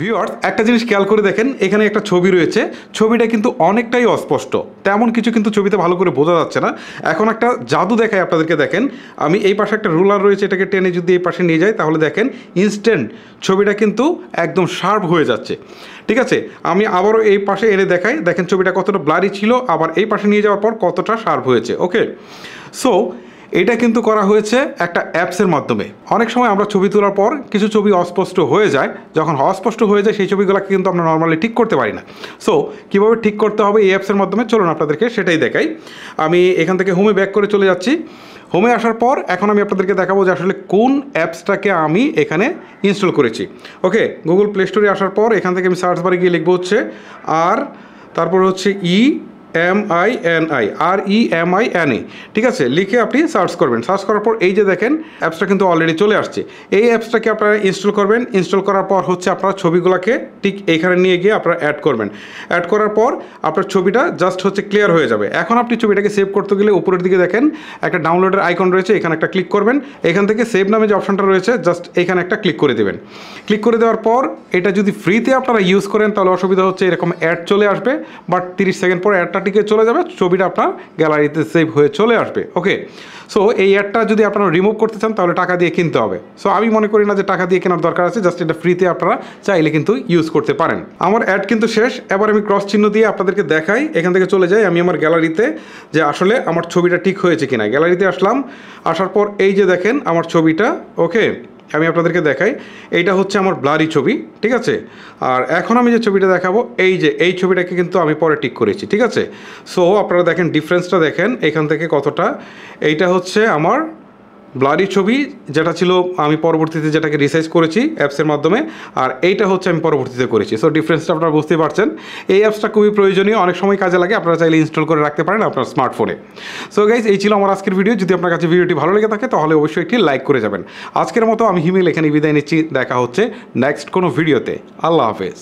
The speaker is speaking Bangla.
ভিউয়ার্স একটা জিনিস খেয়াল করে দেখেন, এখানে একটা ছবি রয়েছে। ছবিটা কিন্তু অনেকটাই অস্পষ্ট। তেমন কিছু কিন্তু ছবিতে ভালো করে বোঝা যাচ্ছে না। এখন একটা জাদু দেখায় আপনাদেরকে দেখেন। আমি এই পাশে একটা রুলার রয়েছে, এটাকে টেনে যদি এই পাশে নিয়ে যাই, তাহলে দেখেন ইনস্ট্যান্ট ছবিটা কিন্তু একদম শার্প হয়ে যাচ্ছে। ঠিক আছে? আমি আবারও এই পাশে এনে দেখাই। দেখেন ছবিটা কতটা ব্লারি ছিল, আবার এই পাশে নিয়ে যাওয়ার পর কতটা শার্প হয়েছে। ওকে? সো এটা কিন্তু করা হয়েছে একটা অ্যাপসের মাধ্যমে। অনেক সময় আমরা ছবি তোলার পর কিছু ছবি অস্পষ্ট হয়ে যায়, যখন অস্পষ্ট হয়ে যায় সেই ছবিগুলোকে কিন্তু আমরা নর্মালি ঠিক করতে পারি না। সো কীভাবে ঠিক করতে হবে এই অ্যাপসের মাধ্যমে? চলুন আপনাদেরকে সেটাই দেখাই। আমি এখান থেকে হোমে ব্যাক করে চলে যাচ্ছি। হোমে আসার পর এখন আমি আপনাদেরকে দেখাবো যে আসলে কোন অ্যাপসটাকে আমি এখানে ইনস্টল করেছি। ওকে গুগল প্লে স্টোরে আসার পর এখান থেকে আমি সার্চ বারে গিয়ে লিখব হচ্ছে, আর তারপর হচ্ছে E M I N I R E M I N A ঠিক আছে? লিখে আপনি সার্চ করবেন। সার্চ করার পর এই যে দেখেন, অ্যাপসটা কিন্তু অলরেডি চলে আসছে। এই অ্যাপসটাকে আপনারা ইনস্টল করবেন। ইনস্টল করার পর হচ্ছে আপনারা ছবিগুলোকে ঠিক এইখানে নিয়ে গিয়ে আপনারা অ্যাড করবেন। অ্যাড করার পর আপনার ছবিটা জাস্ট হচ্ছে ক্লিয়ার হয়ে যাবে। এখন আপনি ছবিটাকে সেভ করতে গেলে উপরের দিকে দেখেন, একটা ডাউনলোডের আইকন রয়েছে, এখানে একটা ক্লিক করবেন। এখান থেকে সেভ নামে যে অপশনটা রয়েছে জাস্ট এখানে একটা ক্লিক করে দেবেন। ক্লিক করে দেওয়ার পর এটা যদি ফ্রিতে আপনারা ইউজ করেন, তাহলে অসুবিধা হচ্ছে এরকম অ্যাড চলে আসবে। বাট তিরিশ সেকেন্ড পর অ্যাডটা টিকে চলে যাবে, ছবিটা আপনার গ্যালারিতে সেভ হয়ে চলে আসবে ওকে সো এই অ্যাডটা যদি আপনারা রিমুভ করতে চান, তাহলে টাকা দিয়ে কিনতে হবে। সো আমি মনে করি না যে টাকা দিয়ে কেনার দরকার আছে জাস্ট এটা ফ্রিতে আপনারা চাইলে কিন্তু ইউজ করতে পারেন। আমার অ্যাড কিন্তু শেষ, এবার আমি ক্রস চিহ্ন দিয়ে আপনাদেরকে দেখাই, এখান থেকে চলে যাই, আমি আমার গ্যালারিতে যে আসলে আমার ছবিটা ঠিক হয়েছে কিনা। গ্যালারিতে আসলাম, আসার পর এই যে দেখেন আমার ছবিটা ওকে আমি আপনাদেরকে দেখাই। এইটা হচ্ছে আমার ব্লারি ছবি, ঠিক আছে? আর এখন আমি যে ছবিটা দেখাবো, এই যে, এই ছবিটাকে কিন্তু আমি পরে টিক করেছি, ঠিক আছে? সো আপনারা দেখেন ডিফারেন্সটা দেখেন, এখান থেকে কতটা। এইটা হচ্ছে আমার ব্লারি ছবি যেটা ছিল আমি পরবর্তীতে যেটাকে রিসাইজ করেছি অ্যাপসের মাধ্যমে, আর এইটা হচ্ছে আমি পরবর্তীতে করেছি। সো ডিফারেন্সটা আপনারা বুঝতেই পারছেন। এই অ্যাপসটা খুবই প্রয়োজনীয়, অনেক সময় কাজে লাগে, আপনারা চাইলে ইনস্টল করে রাখতে পারেন আপনার স্মার্টফোনে সো গাইজ এই ছিল আমার আজকের ভিডিও যদি আপনার কাছে ভিডিওটি ভালো লেগে থাকে, তাহলে অবশ্যই একটি লাইক করে যাবেন। আজকের মতো আমি হিমেল এখানে বিদায় নিচ্ছি। দেখা হচ্ছে নেক্সট কোনো ভিডিওতে আল্লাহ হাফেজ।